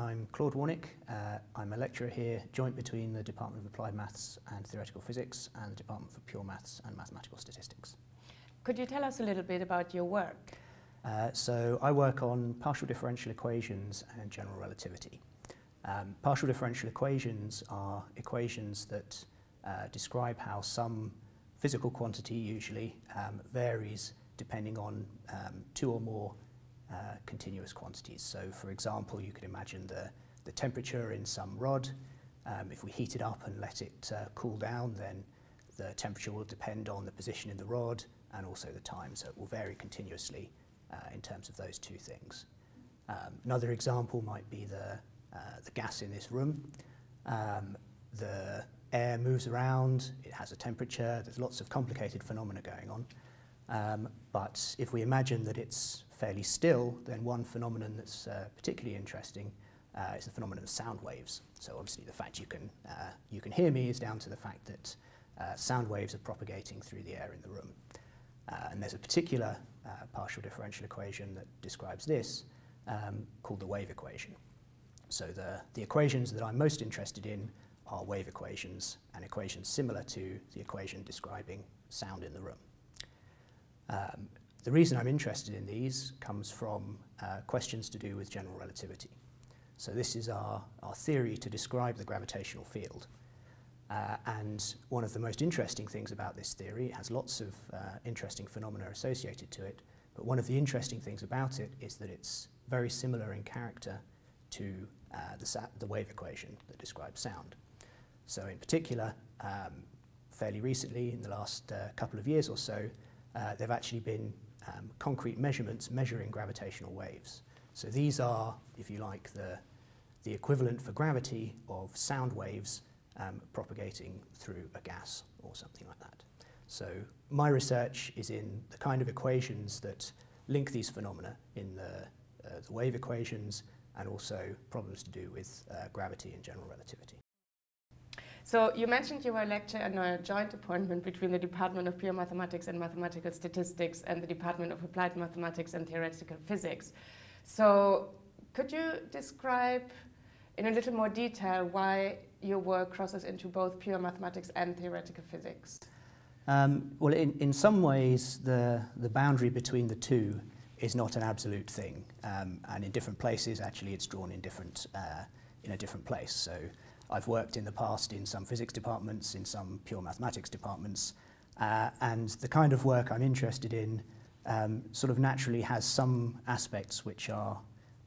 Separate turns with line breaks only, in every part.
I'm Claude Warnick. Uh, I'm a lecturer here, joint between the Department of Applied Maths and Theoretical Physics and the Department for Pure Maths and Mathematical Statistics.
Could you tell us a little bit about your work?
Uh, so I work on partial differential equations and general relativity. Um, partial differential equations are equations that uh, describe how some physical quantity usually um, varies depending on um, two or more uh, continuous quantities. So for example, you could imagine the, the temperature in some rod. Um, if we heat it up and let it uh, cool down, then the temperature will depend on the position in the rod and also the time, so it will vary continuously uh, in terms of those two things. Um, another example might be the, uh, the gas in this room. Um, the air moves around, it has a temperature, there's lots of complicated phenomena going on. Um, but if we imagine that it's fairly still, then one phenomenon that's uh, particularly interesting uh, is the phenomenon of sound waves. So obviously the fact you can, uh, you can hear me is down to the fact that uh, sound waves are propagating through the air in the room. Uh, and there's a particular uh, partial differential equation that describes this um, called the wave equation. So the, the equations that I'm most interested in are wave equations and equations similar to the equation describing sound in the room. Um, the reason I'm interested in these comes from uh, questions to do with general relativity. So this is our, our theory to describe the gravitational field. Uh, and one of the most interesting things about this theory, it has lots of uh, interesting phenomena associated to it, but one of the interesting things about it is that it's very similar in character to uh, the, the wave equation that describes sound. So in particular, um, fairly recently, in the last uh, couple of years or so, uh, there have actually been um, concrete measurements measuring gravitational waves. So these are, if you like, the, the equivalent for gravity of sound waves um, propagating through a gas or something like that. So my research is in the kind of equations that link these phenomena in the, uh, the wave equations and also problems to do with uh, gravity and general relativity.
So you mentioned you were a lecturer in a joint appointment between the Department of Pure Mathematics and Mathematical Statistics and the Department of Applied Mathematics and Theoretical Physics. So could you describe in a little more detail why your work crosses into both pure mathematics and theoretical physics?
Um, well, in, in some ways, the, the boundary between the two is not an absolute thing. Um, and in different places, actually, it's drawn in, different, uh, in a different place. So I've worked in the past in some physics departments, in some pure mathematics departments, uh, and the kind of work I'm interested in um, sort of naturally has some aspects which are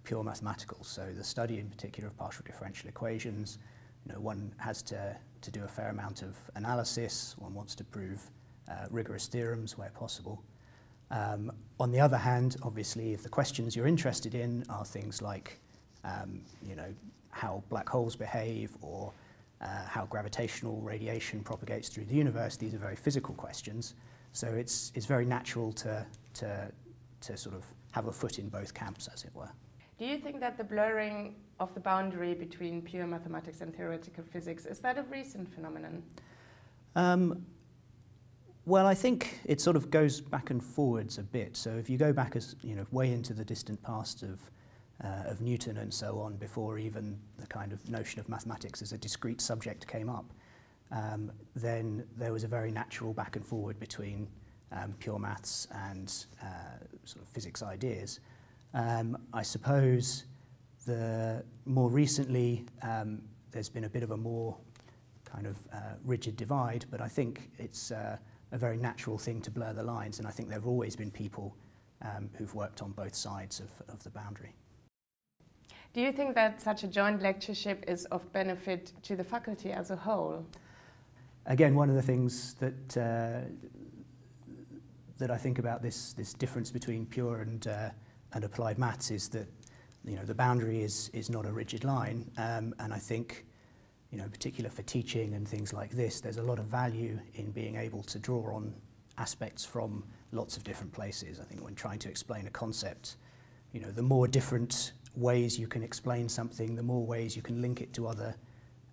pure mathematical. So the study in particular of partial differential equations, you know, one has to, to do a fair amount of analysis, one wants to prove uh, rigorous theorems where possible. Um, on the other hand, obviously, if the questions you're interested in are things like, um, you know, how black holes behave or uh, how gravitational radiation propagates through the universe. These are very physical questions. So it's, it's very natural to, to, to sort of have a foot in both camps, as it were.
Do you think that the blurring of the boundary between pure mathematics and theoretical physics, is that a recent phenomenon? Um,
well, I think it sort of goes back and forwards a bit. So if you go back as, you know, way into the distant past of uh, of Newton and so on before even the kind of notion of mathematics as a discrete subject came up, um, then there was a very natural back and forward between um, pure maths and uh, sort of physics ideas. Um, I suppose the more recently um, there's been a bit of a more kind of uh, rigid divide, but I think it's uh, a very natural thing to blur the lines, and I think there have always been people um, who've worked on both sides of, of the boundary.
Do you think that such a joint lectureship is of benefit to the faculty as a whole?
Again, one of the things that uh, that I think about this this difference between pure and uh, and applied maths is that you know the boundary is is not a rigid line, um, and I think you know, in particular for teaching and things like this, there's a lot of value in being able to draw on aspects from lots of different places. I think when trying to explain a concept, you know, the more different ways you can explain something, the more ways you can link it to other,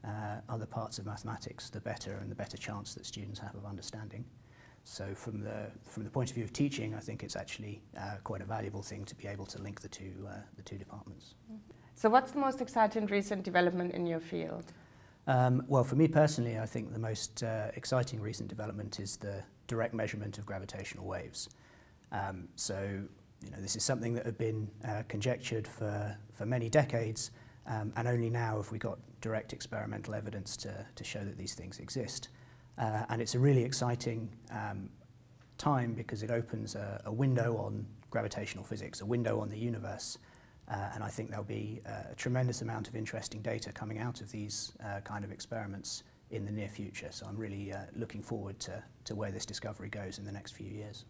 uh, other parts of mathematics, the better and the better chance that students have of understanding. So from the, from the point of view of teaching, I think it's actually uh, quite a valuable thing to be able to link the two, uh, the two departments.
So what's the most exciting recent development in your field?
Um, well, for me personally, I think the most uh, exciting recent development is the direct measurement of gravitational waves. Um, so, you know, this is something that had been uh, conjectured for, for many decades, um, and only now have we got direct experimental evidence to, to show that these things exist. Uh, and it's a really exciting um, time because it opens a, a window on gravitational physics, a window on the universe, Uh, and I think there'll be uh, a tremendous amount of interesting data coming out of these uh, kind of experiments in the near future. So I'm really uh, looking forward to, to where this discovery goes in the next few years.